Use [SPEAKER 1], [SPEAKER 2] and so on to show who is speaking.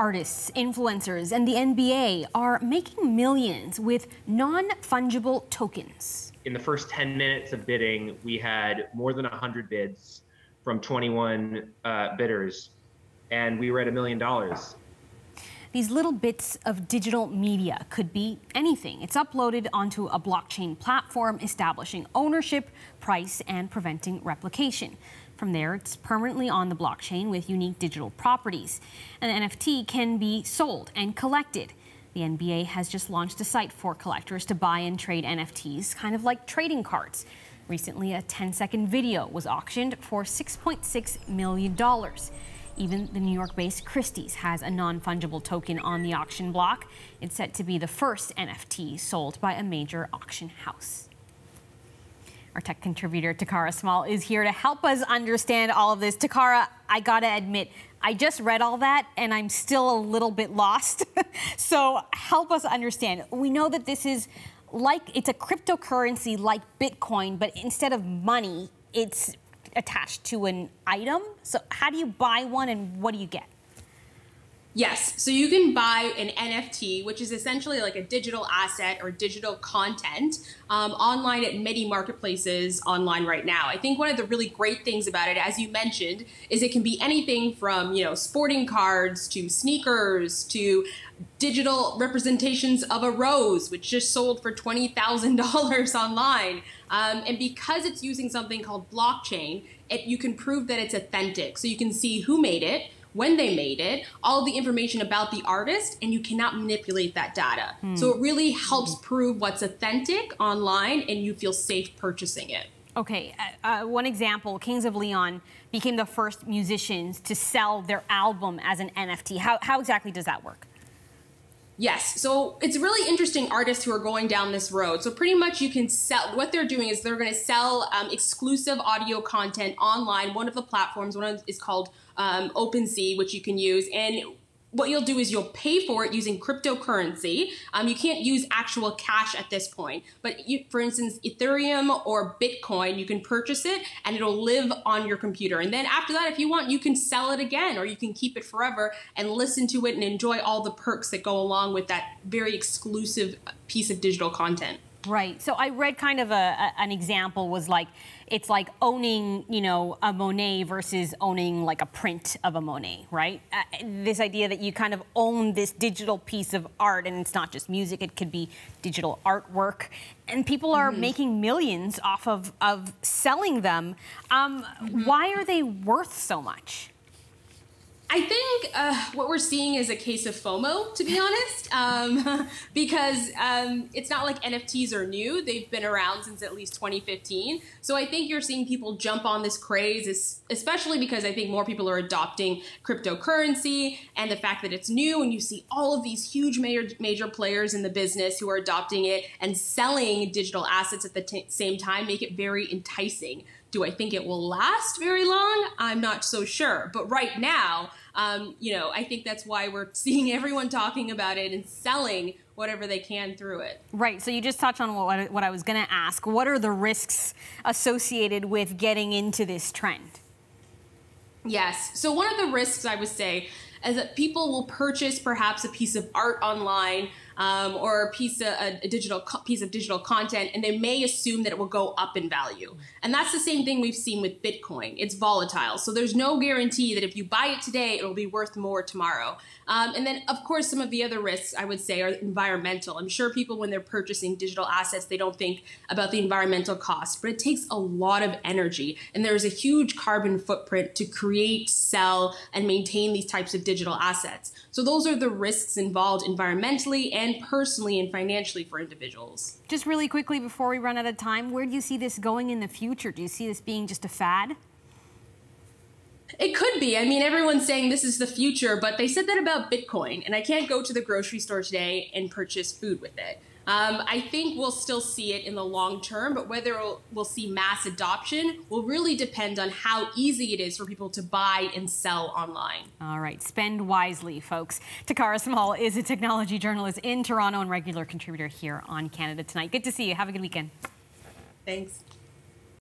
[SPEAKER 1] artists, influencers, and the NBA are making millions with non-fungible tokens.
[SPEAKER 2] In the first 10 minutes of bidding, we had more than 100 bids from 21 uh, bidders, and we were at a million dollars.
[SPEAKER 1] These little bits of digital media could be anything. It's uploaded onto a blockchain platform, establishing ownership, price, and preventing replication. From there, it's permanently on the blockchain with unique digital properties. An NFT can be sold and collected. The NBA has just launched a site for collectors to buy and trade NFTs, kind of like trading cards. Recently, a 10 second video was auctioned for $6.6 million. Even the New York based Christie's has a non fungible token on the auction block. It's set to be the first NFT sold by a major auction house. Our tech contributor, Takara Small, is here to help us understand all of this. Takara, I gotta admit, I just read all that and I'm still a little bit lost. so help us understand. We know that this is like, it's a cryptocurrency like Bitcoin, but instead of money, it's attached to an item. So how do you buy one and what do you get?
[SPEAKER 3] Yes. So you can buy an NFT, which is essentially like a digital asset or digital content um, online at many marketplaces online right now. I think one of the really great things about it, as you mentioned, is it can be anything from, you know, sporting cards to sneakers to digital representations of a rose, which just sold for $20,000 online. Um, and because it's using something called blockchain, it, you can prove that it's authentic. So you can see who made it when they made it, all the information about the artist, and you cannot manipulate that data. Hmm. So it really helps prove what's authentic online and you feel safe purchasing it.
[SPEAKER 1] Okay, uh, uh, one example Kings of Leon became the first musicians to sell their album as an NFT. How, how exactly does that work?
[SPEAKER 3] Yes. So it's really interesting artists who are going down this road. So pretty much you can sell, what they're doing is they're going to sell um, exclusive audio content online. One of the platforms, one of, is called um, OpenSea, which you can use. And what you'll do is you'll pay for it using cryptocurrency. Um, you can't use actual cash at this point, but you, for instance, Ethereum or Bitcoin, you can purchase it and it'll live on your computer. And then after that, if you want, you can sell it again or you can keep it forever and listen to it and enjoy all the perks that go along with that very exclusive piece of digital content.
[SPEAKER 1] Right. So I read kind of a, a, an example was like it's like owning, you know, a Monet versus owning like a print of a Monet, right? Uh, this idea that you kind of own this digital piece of art, and it's not just music; it could be digital artwork, and people are mm-hmm. making millions off of of selling them. Um, mm-hmm. Why are they worth so much?
[SPEAKER 3] I think uh, what we're seeing is a case of FOMO, to be honest, um, because um, it's not like NFTs are new. They've been around since at least 2015. So I think you're seeing people jump on this craze, especially because I think more people are adopting cryptocurrency and the fact that it's new and you see all of these huge major, major players in the business who are adopting it and selling digital assets at the t- same time make it very enticing. Do I think it will last very long? I'm not so sure. But right now, um, you know, I think that's why we're seeing everyone talking about it and selling whatever they can through it.
[SPEAKER 1] Right. So you just touched on what, what I was going to ask. What are the risks associated with getting into this trend?
[SPEAKER 3] Yes. So one of the risks I would say is that people will purchase perhaps a piece of art online um, or a piece of a, digital piece of digital content, and they may assume that it will go up in value. And that's the same thing we've seen with Bitcoin. It's volatile, so there's no guarantee that if you buy it today, it will be worth more tomorrow. Um, and then, of course, some of the other risks I would say are environmental. I'm sure people, when they're purchasing digital assets, they don't think about the environmental cost, but it takes a lot of energy, and there is a huge carbon footprint to create, sell, and maintain these types of digital assets. So those are the risks involved environmentally and and personally and financially for individuals.
[SPEAKER 1] Just really quickly before we run out of time, where do you see this going in the future? Do you see this being just a fad?
[SPEAKER 3] It could be. I mean, everyone's saying this is the future, but they said that about Bitcoin, and I can't go to the grocery store today and purchase food with it. Um, I think we'll still see it in the long term, but whether we'll, we'll see mass adoption will really depend on how easy it is for people to buy and sell online.
[SPEAKER 1] All right, spend wisely, folks. Takara Small is a technology journalist in Toronto and regular contributor here on Canada Tonight. Good to see you. Have a good weekend.
[SPEAKER 3] Thanks.